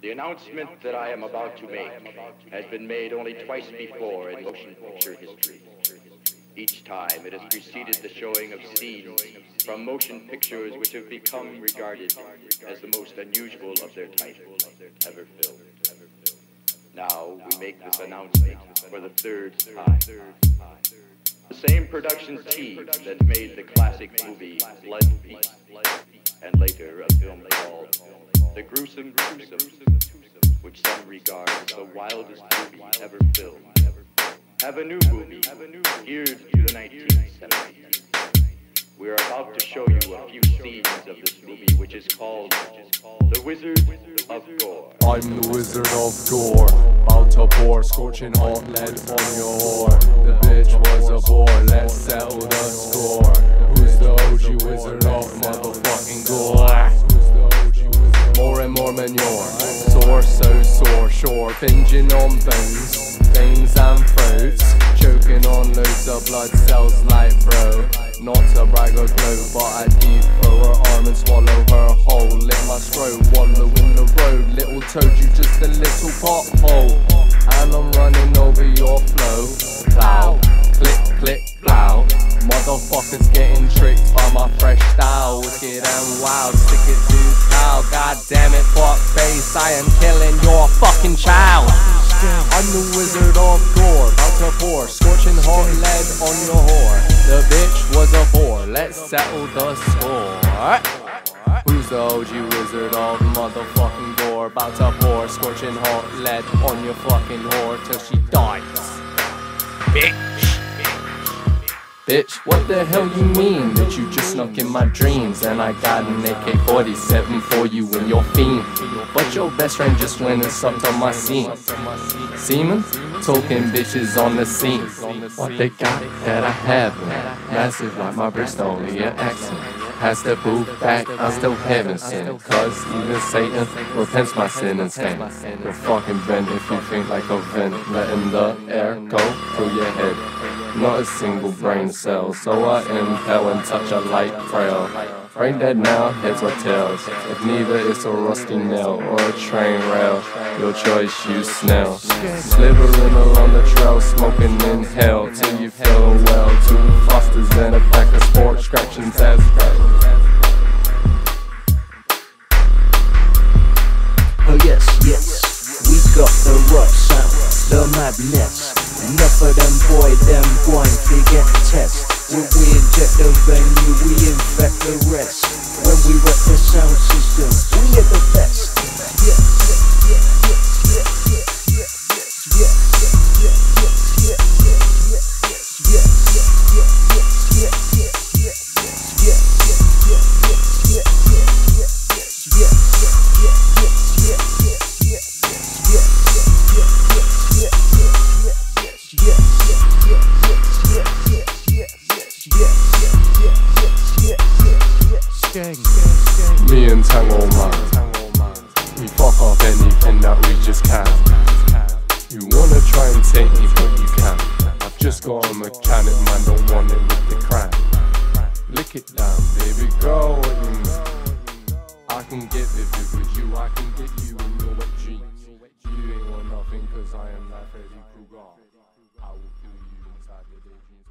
The announcement that I am about to make has been made only twice before in motion picture history. Each time it has preceded the showing of scenes from motion pictures which have become regarded as the most unusual of their type ever filmed. Now we make this announcement for the third time. The same production team that made the classic movie Blood Feast and later a film called The Gruesome Twosome, which some regard as the wildest movie ever filmed, have a new movie geared to the 1970s. We are about to show you a few scenes of this movie, which is called The Wizard of Gore. I'm the wizard of gore, about to pour scorching hot lead on your whore. The bitch was a bore, manure, sore so sore, sure, binging on bones, veins and fruits, choking on loads of blood cells like bro. Not to brag or gloat, but I deep throw her arm and swallow her whole. Lick my throat, wallow in the road. Little toad, you just a little pothole. And I'm running over your flow. Plow, face, I am killing your fucking child. I'm the wizard of gore, about to pour scorching hot lead on your whore. The bitch was a bore, let's settle the score. Who's the OG wizard of motherfucking gore? About to pour scorching hot lead on your fucking whore till she dies. Bitch. Bitch, what the hell you mean that you just snuck in my dreams and I got an AK-47 for you and your fiend? But your best friend just went and sucked on my scene. Semen? Talking bitches on the scene. What they got that I haven't? Massive like my breast, only an accent. Has to boot back, I'm still heaven sent. Cause even Satan repents my sin and stain. You're fucking bent if you think like a vent, letting the air go through your head. Not a single brain cell, so I impale and touch a light frail. Brain dead now, heads or tails. If neither it's a rusty nail or a train rail, your choice you snail. Slithering along the trail, smoking in hell till you feel well. Two fosters and a pack of sport scratching as. Oh yes, yes, we got the right sound, the madness. Enough of them boy, them going to get test. When we inject the venue, we infect the rest. When we wreck the sound system, we are the anything that we just can. You wanna try and take me, but you can't. I've just got a mechanic, man, don't want it with the crank. Lick it down, baby girl, what you mean? I can get vivid with you, I can get you in your wet jeans. You ain't want nothing, cause I am that Freddy Krueger. I will kill you inside your daydream.